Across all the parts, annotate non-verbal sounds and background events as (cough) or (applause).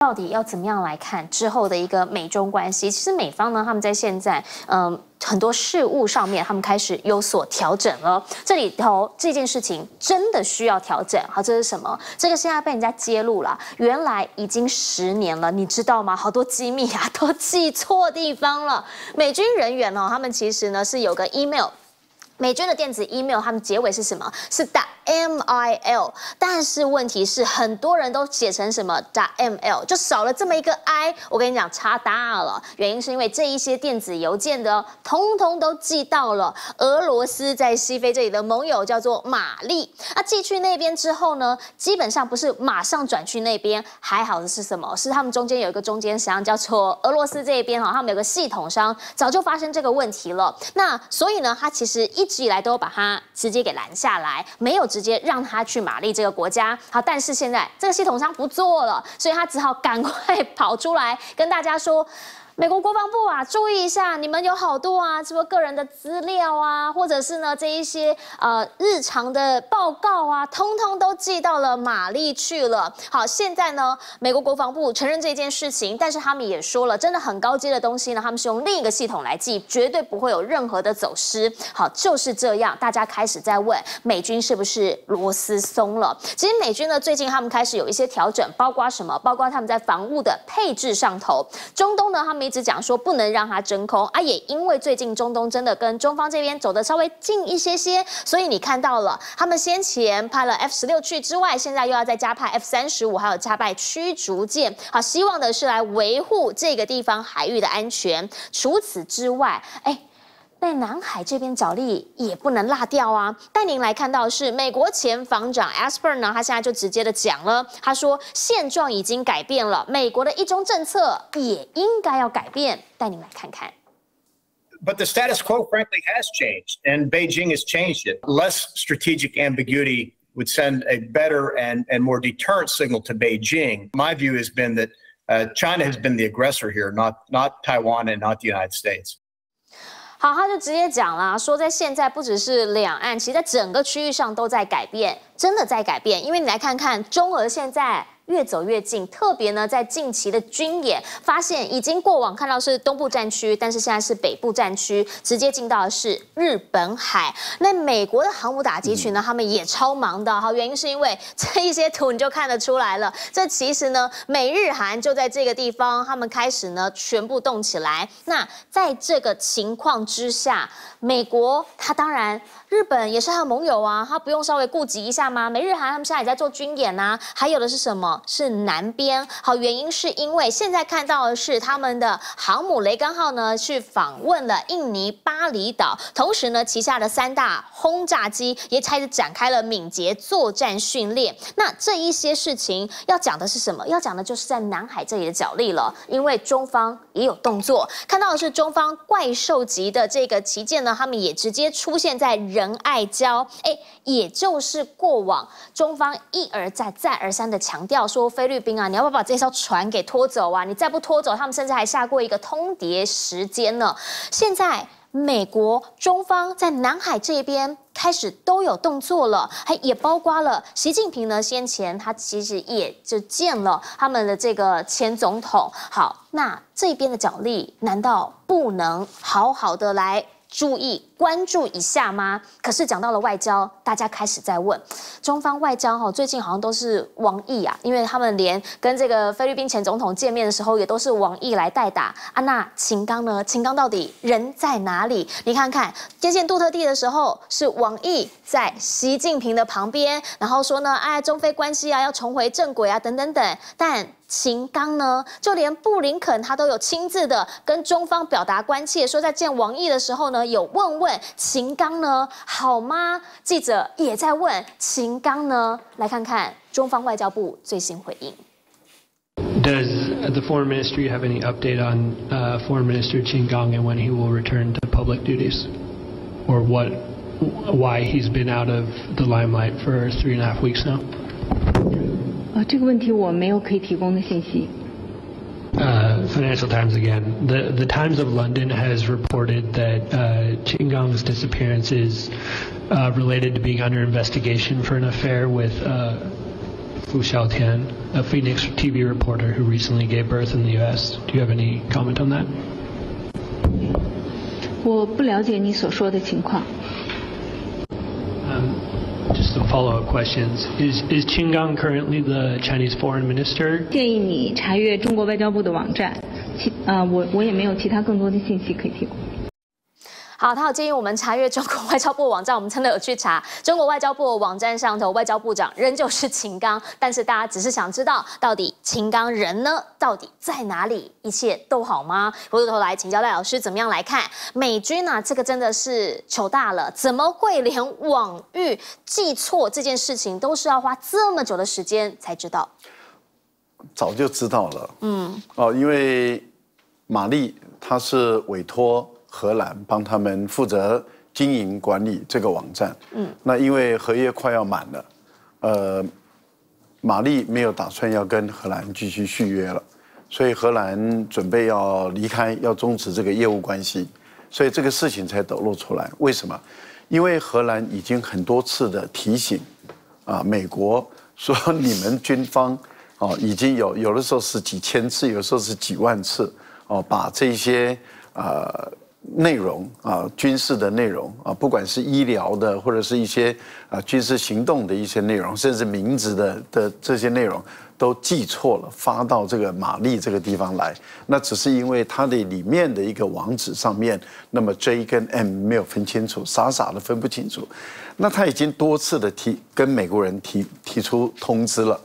到底要怎么样来看之后的一个美中关系？其实美方呢，他们在现在嗯很多事务上面，他们开始有所调整了。这里头这件事情真的需要调整。好，这是什么？这个现在被人家揭露了，原来已经十年了，你知道吗？好多机密啊都记错地方了。美军人员呢，他们其实呢是有个 email。美军的电子 email，他们结尾是什么？是打 M I L，但是问题是很多人都写成什么打 M L，就少了这么一个 I。我跟你讲，差大了。原因是因为这一些电子邮件的，通通都寄到了俄罗斯在西非这里的盟友，叫做玛丽。那寄去那边之后呢，基本上不是马上转去那边，还好的是什么？是他们中间有一个中间商，叫做俄罗斯这一边哈，他们有个系统商，早就发生这个问题了。那所以呢，他其实一。一直以来都把他直接给拦下来，没有直接让他去马利这个国家。好，但是现在这个系统商不做了，所以他只好赶快 (laughs) 跑出来跟大家说。美国国防部啊，注意一下，你们有好多啊，什么个人的资料啊，或者是呢这一些呃日常的报告啊，通通都寄到了玛丽去了。好，现在呢，美国国防部承认这件事情，但是他们也说了，真的很高阶的东西呢，他们是用另一个系统来记，绝对不会有任何的走失。好，就是这样，大家开始在问美军是不是螺丝松了？其实美军呢，最近他们开始有一些调整，包括什么？包括他们在防务的配置上头。中东呢，他们。一直讲说不能让它真空啊，也因为最近中东真的跟中方这边走的稍微近一些些，所以你看到了他们先前派了 F 十六去之外，现在又要再加派 F 三十五，还有加派驱逐舰，好，希望的是来维护这个地方海域的安全。除此之外，哎。在南海这边角力也不能落掉啊！带您来看到是美国前防长 Asper 呢，他现在就直接的讲了，他说现状已经改变了，美国的一中政策也应该要改变。带您来看看。But the status quo, frankly, has changed, and Beijing has changed it. Less strategic ambiguity would send a better and, and more deterrent signal to Beijing. My view has been that uh, China has been the aggressor here, not, not Taiwan and not the United States. 好，他就直接讲了，说在现在不只是两岸，其实在整个区域上都在改变，真的在改变。因为你来看看中俄现在。越走越近，特别呢，在近期的军演，发现已经过往看到是东部战区，但是现在是北部战区，直接进到的是日本海。那美国的航母打击群呢，他们也超忙的，好，原因是因为这一些图你就看得出来了，这其实呢，美日韩就在这个地方，他们开始呢全部动起来。那在这个情况之下，美国他当然。日本也是他的盟友啊，他不用稍微顾及一下吗？美日韩他们现在也在做军演呐，还有的是什么？是南边。好，原因是因为现在看到的是他们的航母雷根号呢，去访问了印尼巴厘岛，同时呢，旗下的三大轰炸机也开始展开了敏捷作战训练。那这一些事情要讲的是什么？要讲的就是在南海这里的角力了，因为中方也有动作，看到的是中方怪兽级的这个旗舰呢，他们也直接出现在。仁爱礁，哎，也就是过往中方一而再、再而三的强调说，菲律宾啊，你要不要把这艘船给拖走啊？你再不拖走，他们甚至还下过一个通牒时间呢。现在美国中方在南海这边开始都有动作了，还也包括了习近平呢。先前他其实也就见了他们的这个前总统。好，那这边的角力难道不能好好的来？注意关注一下吗？可是讲到了外交，大家开始在问中方外交哈，最近好像都是王毅啊，因为他们连跟这个菲律宾前总统见面的时候，也都是王毅来代打啊。那秦刚呢？秦刚到底人在哪里？你看看接见杜特地的时候，是王毅在习近平的旁边，然后说呢，哎，中非关系啊要重回正轨啊，等等等，但。秦刚呢？就连布林肯他都有亲自的跟中方表达关切，说在见王毅的时候呢，有问问秦刚呢好吗？记者也在问秦刚呢，来看看中方外交部最新回应。Does the foreign ministry have any update on foreign minister Qin Gang and when he will return to public duties, or what, why he's been out of the limelight for three and a half weeks now? 呃，这个问题我没有可以提供的信息。Uh, Financial Times again. The the Times of London has reported that uh, Qin Gong's disappearance is uh, related to being under investigation for an affair with uh, Fu Xiaotian, a Phoenix TV reporter who recently gave birth in the U.S. Do you have any comment on that? 我不了解你所说的情况。 Um, just some follow-up questions. Is is Qin Gang currently the Chinese foreign minister? 建议你查阅中国外交部的网站，其呃，我我也没有其他更多的信息可以提供。 好，他有建议我们查阅中国外交部网站，我们真的有去查。中国外交部网站上头，外交部长仍旧是秦刚，但是大家只是想知道，到底秦刚人呢？到底在哪里？一切都好吗？回过头来请教赖老师，怎么样来看美军呢、这个真的是糗大了，怎么会连网域记错这件事情都是要花这么久的时间才知道？早就知道了。嗯，哦，因为玛丽她是委托荷兰帮他们负责经营管理这个网站。嗯，那因为合约快要满了，呃，玛丽没有打算要跟荷兰继续续约了，所以荷兰准备要离开，要终止这个业务关系，所以这个事情才抖露出来。为什么？因为荷兰已经很多次的提醒啊，美国说你们军方哦已经有有的时候是几千次，有的时候是几万次哦，把这些呃内容啊军事的内容啊，不管是医疗的或者是一些啊军事行动的一些内容，甚至名字的的这些内容。都记错了，发到这个玛丽这个地方来，那只是因为它的里面的一个网址上面，那么 J 跟 M 没有分清楚，傻傻的分不清楚。那他已经多次的提跟美国人提提出通知了，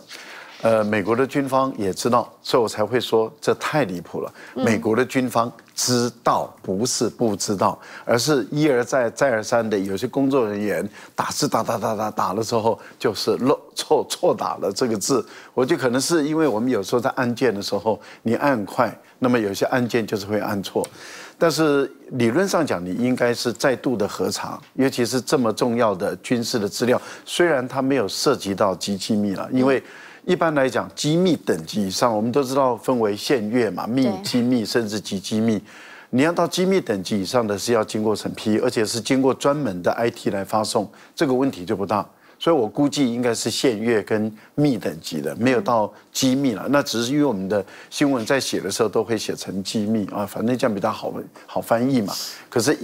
呃，美国的军方也知道，所以我才会说这太离谱了。美国的军方知道，不是不知道，而是一而再再而三的有些工作人员打字打打打打打了之后，就是漏错错打了这个字。我就可能是因为我们有时候在按键的时候，你按快，那么有些按键就是会按错。但是理论上讲，你应该是再度的核查，尤其是这么重要的军事的资料，虽然它没有涉及到极机密了，因为。一般来讲，机密等级以上，我们都知道分为限越嘛，密、机密甚至极机密。你要到机密等级以上的是要经过审批，而且是经过专门的 IT 来发送，这个问题就不大。所以我估计应该是限越跟密等级的，没有到机密了。那只是因为我们的新闻在写的时候都会写成机密啊，反正这样比较好好翻译嘛。可是。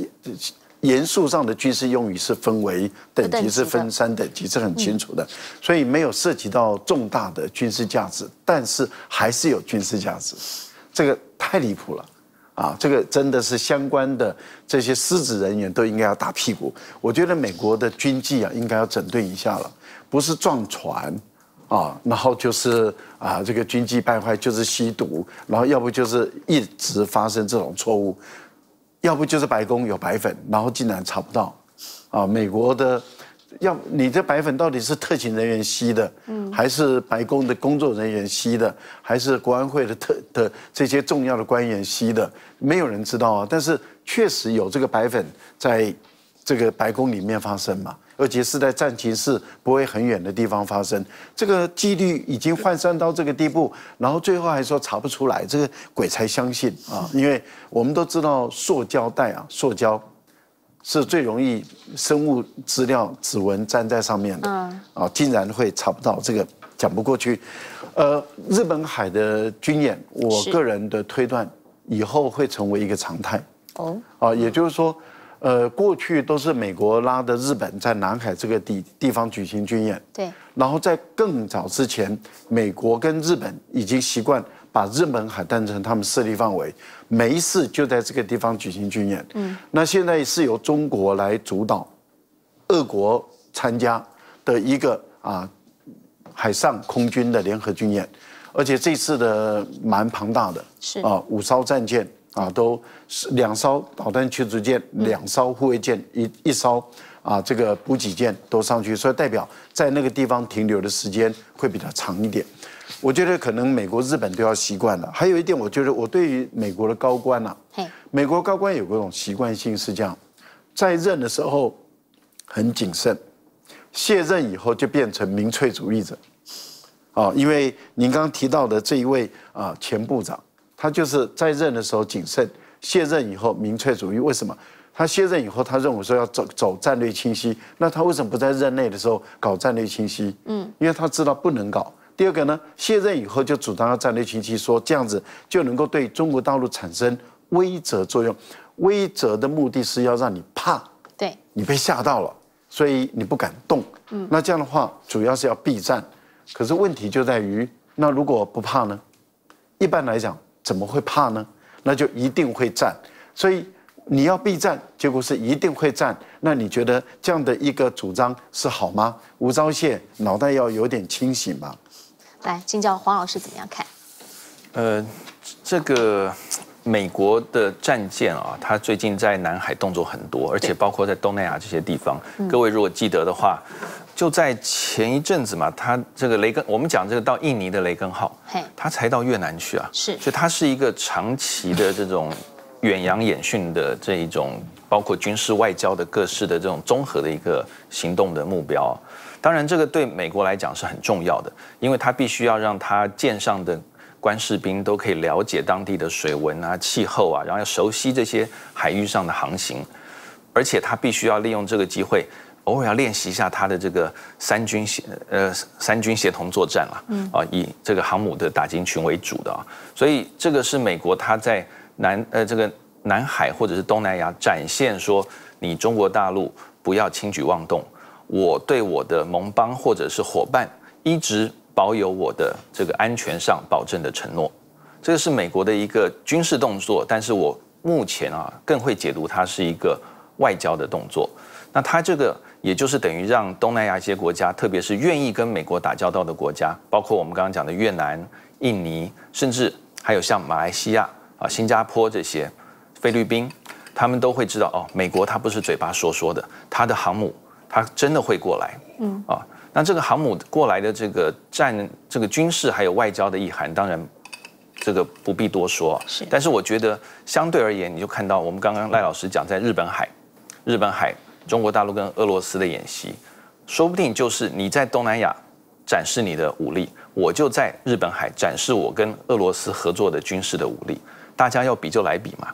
严肃上的军事用语是分为等级，是分三等级，是很清楚的，所以没有涉及到重大的军事价值，但是还是有军事价值，这个太离谱了，啊，这个真的是相关的这些失职人员都应该要打屁股。我觉得美国的军纪啊，应该要整顿一下了，不是撞船，啊，然后就是啊，这个军纪败坏，就是吸毒，然后要不就是一直发生这种错误。要不就是白宫有白粉，然后竟然查不到，啊，美国的，要你这白粉到底是特勤人员吸的，嗯，还是白宫的工作人员吸的，还是国安会的特的这些重要的官员吸的？没有人知道啊。但是确实有这个白粉在这个白宫里面发生嘛，而且是在战情室不会很远的地方发生，这个几率已经换算到这个地步，然后最后还说查不出来，这个鬼才相信啊！因为我们都知道塑胶袋啊，塑胶是最容易生物资料指纹粘在上面的，啊，竟然会查不到，这个讲不过去。呃，日本海的军演，我个人的推断，以后会成为一个常态。哦，啊，也就是说。呃，过去都是美国拉的日本在南海这个地地方举行军演，对。然后在更早之前，美国跟日本已经习惯把日本海当成他们势力范围，没事就在这个地方举行军演。嗯。那现在是由中国来主导，俄国参加的一个啊海上空军的联合军演，而且这次的蛮庞大的，是啊五艘战舰。啊，都是两艘导弹驱逐舰，两艘护卫舰，一一艘啊，这个补给舰都上去，所以代表在那个地方停留的时间会比较长一点。我觉得可能美国、日本都要习惯了。还有一点，我觉得我对于美国的高官呐，美国高官有个种习惯性是这样，在任的时候很谨慎，卸任以后就变成民粹主义者。啊，因为您刚刚提到的这一位啊前部长。他就是在任的时候谨慎，卸任以后民粹主义。为什么？他卸任以后，他认为说要走走战略清晰。那他为什么不在任内的时候搞战略清晰？嗯，因为他知道不能搞。第二个呢，卸任以后就主张要战略清晰，说这样子就能够对中国大陆产生威慑作用。威慑的目的是要让你怕，对你被吓到了，所以你不敢动。嗯，那这样的话，主要是要避战。可是问题就在于，那如果不怕呢？一般来讲，怎么会怕呢？那就一定会战。所以你要避战，结果是一定会战。那你觉得这样的一个主张是好吗？吴钊燮脑袋要有点清醒吧。来，请教黄老师怎么样看？呃，这个美国的战舰啊，它最近在南海动作很多，而且包括在东南亚这些地方。各位如果记得的话，就在前一阵子嘛，它这个雷根，我们讲这个到印尼的雷根号，它才到越南去啊，是，所以它是一个长期的这种远洋演训的这一种，包括军事外交的各式的这种综合的一个行动的目标。当然，这个对美国来讲是很重要的，因为它必须要让它舰上的官士兵都可以了解当地的水文啊、气候啊，然后要熟悉这些海域上的航行，而且他必须要利用这个机会，偶尔要练习一下他的这个三军协呃三军协同作战啊，啊以这个航母的打击群为主的啊，所以这个是美国他在南呃这个南海或者是东南亚展现说，你中国大陆不要轻举妄动。我对我的盟邦或者是伙伴一直保有我的这个安全上保证的承诺，这个是美国的一个军事动作，但是我目前啊更会解读它是一个外交的动作。那它这个也就是等于让东南亚一些国家，特别是愿意跟美国打交道的国家，包括我们刚刚讲的越南、印尼，甚至还有像马来西亚啊、新加坡这些、菲律宾，他们都会知道哦，美国它不是嘴巴说说的，它的航母。它真的会过来，嗯啊，那这个航母过来的这个战这个军事还有外交的意涵，当然这个不必多说。是，但是我觉得相对而言，你就看到我们刚刚赖老师讲，在日本海，日本海，中国大陆跟俄罗斯的演习，说不定就是你在东南亚展示你的武力，我就在日本海展示我跟俄罗斯合作的军事的武力，大家要比就来比嘛，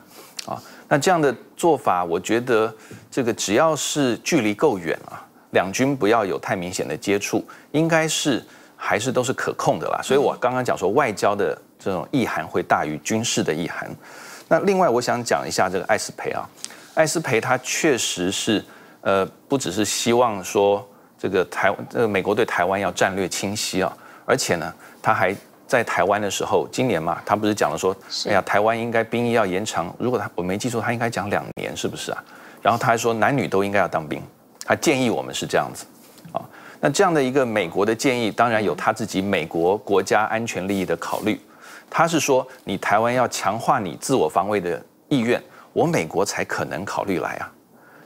啊。那这样的做法，我觉得这个只要是距离够远啊，两军不要有太明显的接触，应该是还是都是可控的啦。所以我刚刚讲说，外交的这种意涵会大于军事的意涵。那另外，我想讲一下这个艾斯培啊，艾斯培他确实是呃，不只是希望说这个台这个美国对台湾要战略清晰啊，而且呢，他还。在台湾的时候，今年嘛，他不是讲了说，哎呀，台湾应该兵役要延长。如果他我没记错，他应该讲两年，是不是啊？然后他还说男女都应该要当兵，他建议我们是这样子，啊，那这样的一个美国的建议，当然有他自己美国国家安全利益的考虑。他是说，你台湾要强化你自我防卫的意愿，我美国才可能考虑来啊。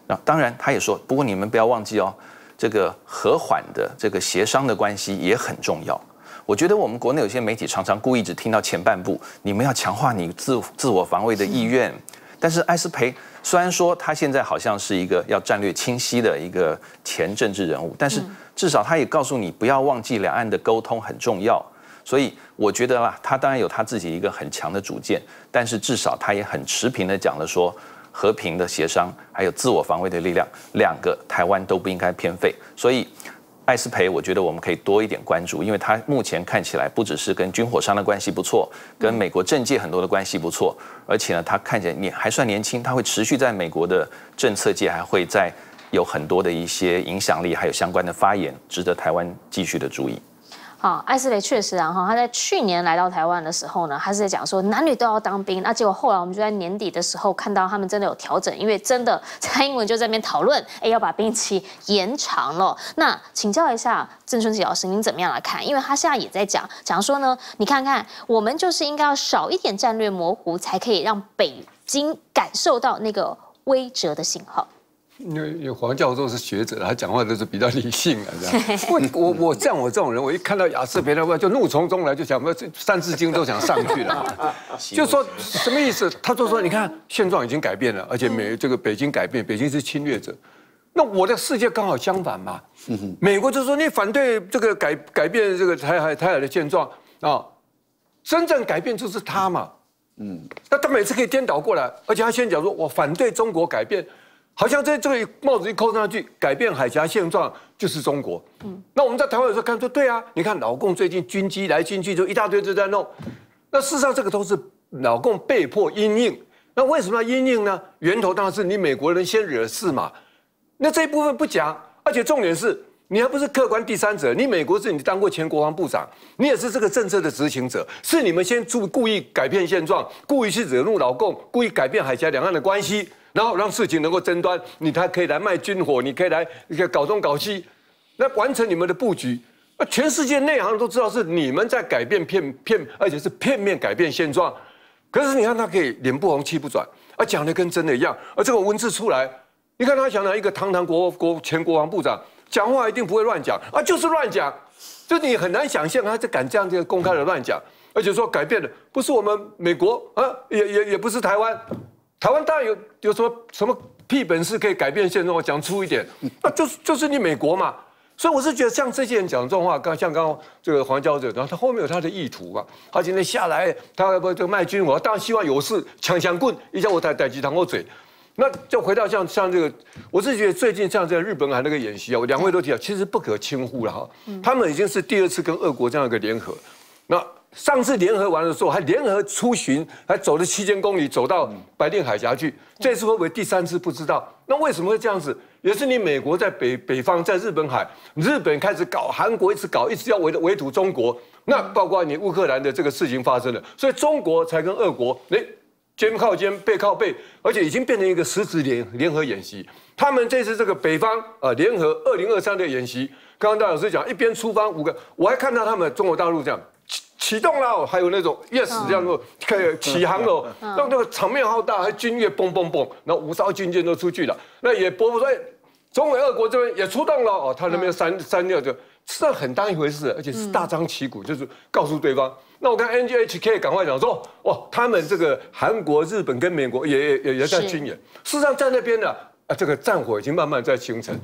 那当然，他也说，不过你们不要忘记哦，这个和缓的这个协商的关系也很重要。我觉得我们国内有些媒体常常故意只听到前半部，你们要强化你自自我防卫的意愿。但是艾斯培虽然说他现在好像是一个要战略清晰的一个前政治人物，但是至少他也告诉你不要忘记两岸的沟通很重要。所以我觉得啦，他当然有他自己一个很强的主见，但是至少他也很持平的讲了说，和平的协商还有自我防卫的力量，两个台湾都不应该偏废。所以。艾斯培，我觉得我们可以多一点关注，因为他目前看起来不只是跟军火商的关系不错，跟美国政界很多的关系不错，而且呢，他看起来年还算年轻，他会持续在美国的政策界还会在有很多的一些影响力，还有相关的发言，值得台湾继续的注意。好，艾斯雷确实啊，哈，他在去年来到台湾的时候呢，他是在讲说男女都要当兵。那结果后来我们就在年底的时候看到他们真的有调整，因为真的 (laughs) 蔡英文就在那边讨论，哎，要把兵期延长了。那请教一下郑春吉老师，您怎么样来看？因为他现在也在讲，讲说呢，你看看我们就是应该要少一点战略模糊，才可以让北京感受到那个威慑的信号。因为有黄教授是学者，他讲话都是比较理性的，这样。(laughs) 我我我像我这种人，我一看到雅思别的话，就怒从中来，就想，这三字经都想上去了。(laughs) (laughs) 就说什么意思？他就说，你看现状已经改变了，而且美这个北京改变，北京是侵略者。那我的世界刚好相反嘛。美国就说你反对这个改改变这个台海台海的现状啊，真正改变就是他嘛。嗯。那他每次可以颠倒过来，而且他先讲说我反对中国改变。好像在这个帽子一扣上去，改变海峡现状就是中国。嗯，那我们在台湾有时候看说，对啊，你看老共最近军机来军去，就一大堆就在弄。那事实上这个都是老共被迫因应。那为什么要因应呢？源头当然是你美国人先惹事嘛。那这一部分不讲，而且重点是你还不是客观第三者，你美国是你当过前国防部长，你也是这个政策的执行者，是你们先注故意改变现状，故意去惹怒老共，故意改变海峡两岸的关系，然后让事情能够争端，你才可以来卖军火，你可以来搞东搞西，来完成你们的布局。那全世界内行都知道是你们在改变片片，而且是片面改变现状。可是你看他可以脸不红气不转，啊，讲的跟真的一样，而这个文字出来，你看他想想一个堂堂国国前国防部长讲话一定不会乱讲啊，就是乱讲，就你很难想象他就敢这样子公开的乱讲，而且说改变的不是我们美国啊，也也也不是台湾，台湾当然有有什么什么屁本事可以改变现状，我讲粗一点，那就是就是你美国嘛。所以我是觉得，像这些人讲这种话，刚像刚刚这个黄教授，然后他后面有他的意图嘛。他今天下来，他不就卖军火，当然希望有事抢抢棍，一叫我逮逮鸡糖我嘴。那就回到像像这个，我是觉得最近像这个日本海那个演习啊，我两位都提到，其实不可轻忽了哈。他们已经是第二次跟俄国这样一个联合，那。上次联合完的时候，还联合出巡，还走了七千公里，走到白令海峡去。这次会不会第三次？不知道。那为什么会这样子？也是你美国在北北方，在日本海，日本开始搞，韩国一直搞，一直要围围堵中国。那包括你乌克兰的这个事情发生了，所以中国才跟俄国哎肩靠肩，背靠背，而且已经变成一个实质联联合演习。他们这次这个北方啊联合二零二三的演习，刚刚大老师讲，一边出发五个，我还看到他们中国大陆这样。启动了，还有那种 yes 这样子可以起航了，让那个场面浩大，还军乐嘣嘣嘣，然后五艘军舰都出去了，那也播不出来。中美二国这边也出动了哦，他那边三三六就这很当一回事，而且是大张旗鼓，就是告诉对方。那我看 NGHK 赶快讲说，哇，他们这个韩国、日本跟美国也也也在军演，事实上在那边呢，啊，这个战火已经慢慢在形成。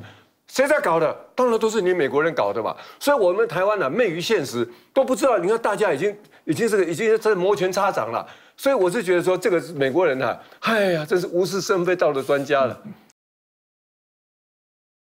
谁在搞的？当然都是你美国人搞的嘛。所以，我们台湾呢，昧于现实，都不知道。你看，大家已经已经是已经在摩拳擦掌了。所以，我是觉得说，这个美国人呢，哎呀，真是无事生非道德专家了。